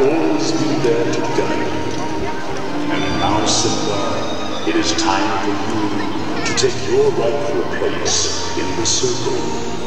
always be there to guide you. And now, Simba, it is time for you to take your rightful place in the circle.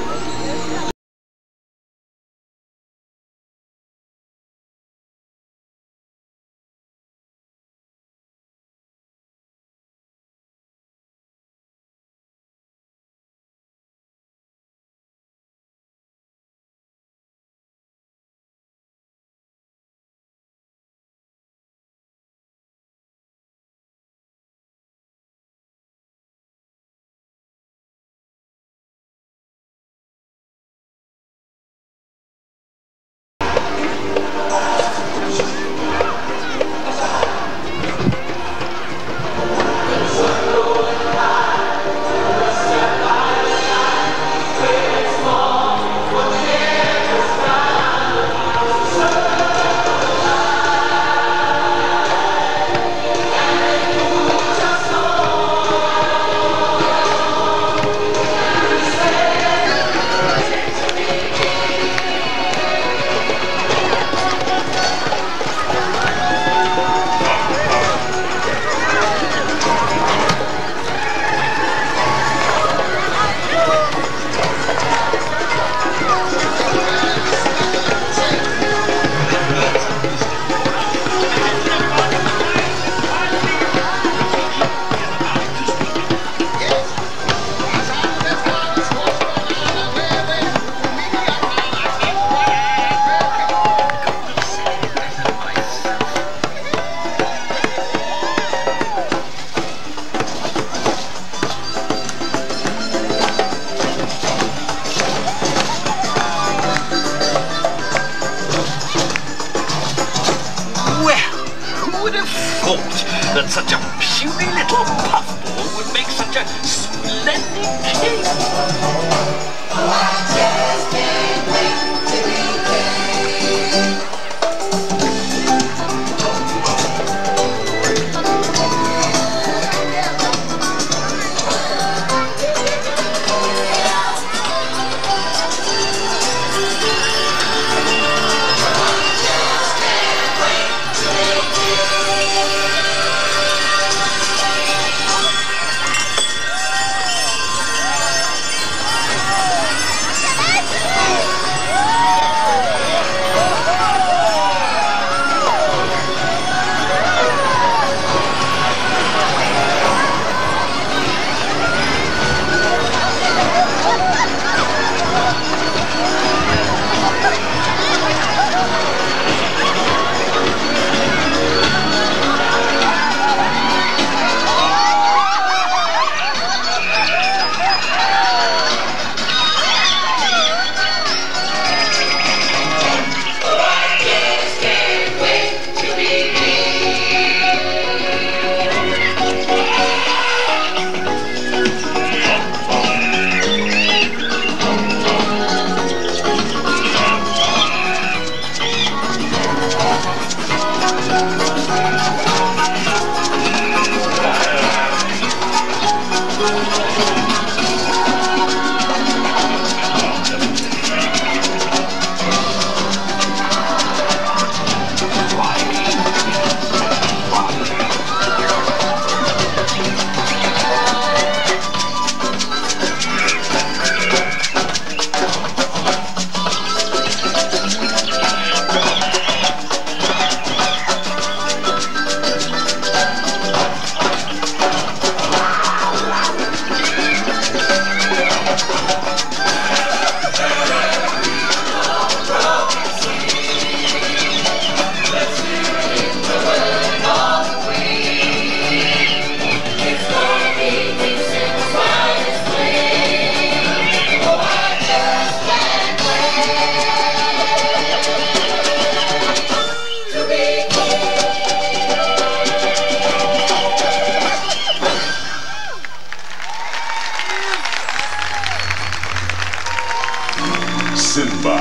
Simba,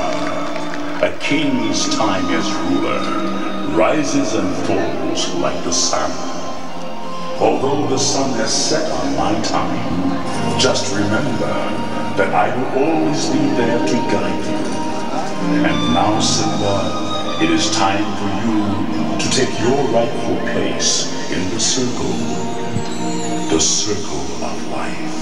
a king's time as ruler, rises and falls like the sun. Although the sun has set on my time, just remember that I will always be there to guide you. And now, Simba, It is time for you to take your rightful place in the circle. The circle of life.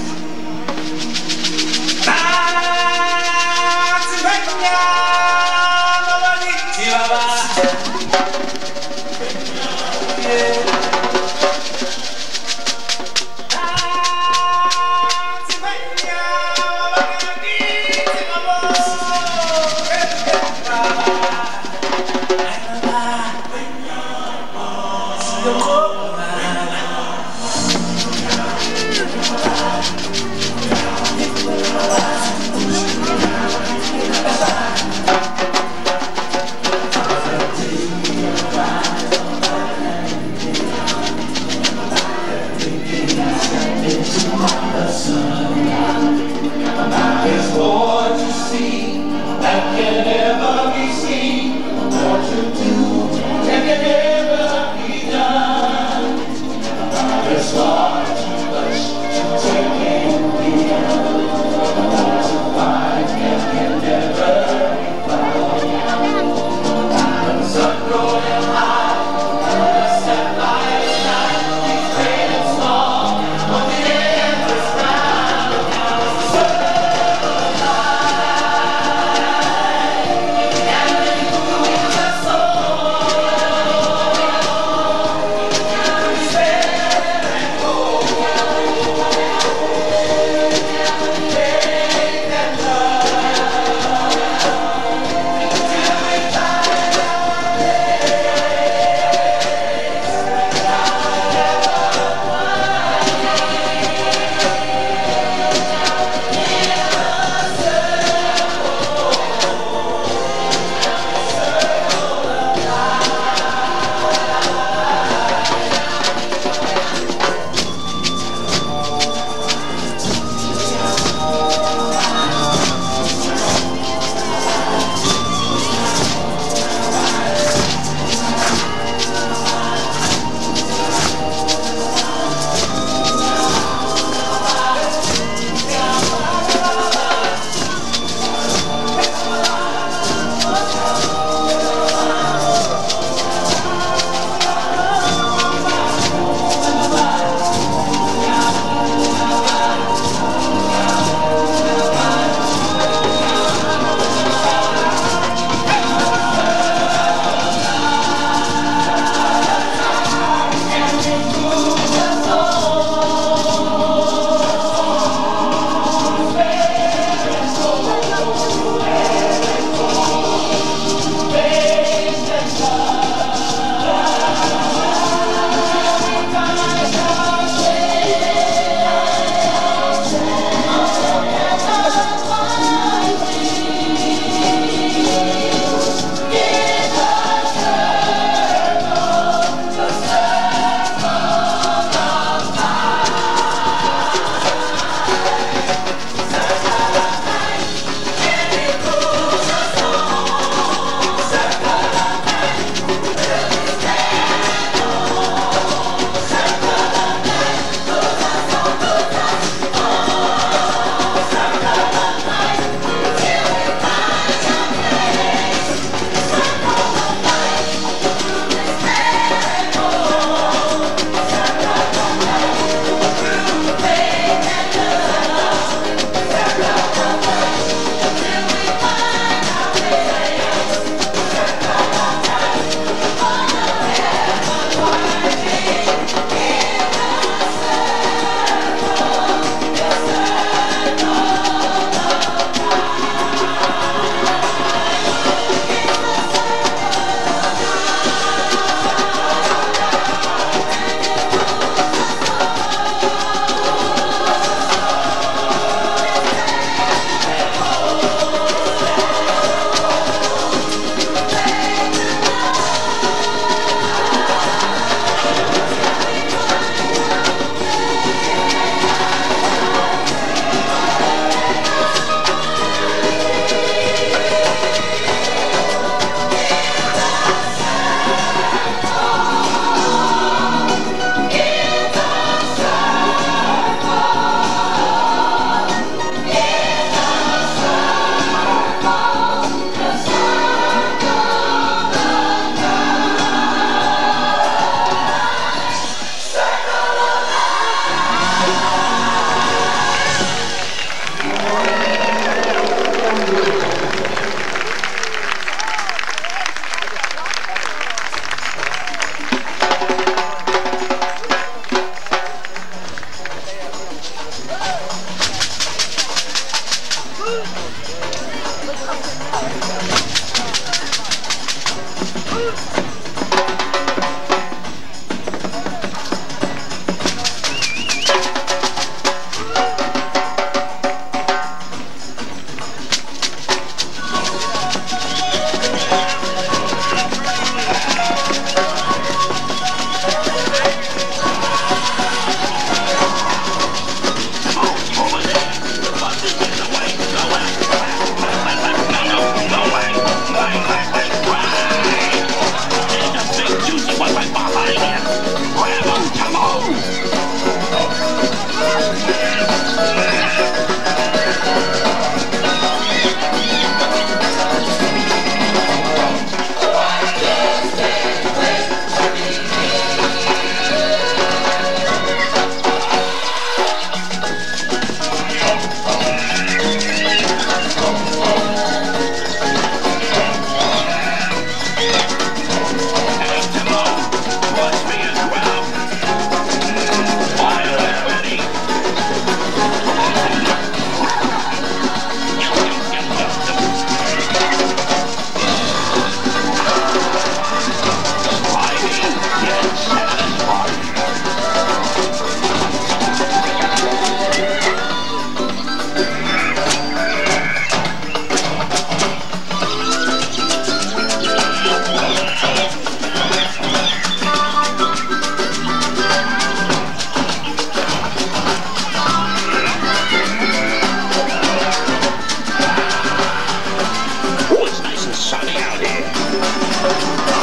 is more to see that can never be seen, more to do that can never be done. There's more. Friday.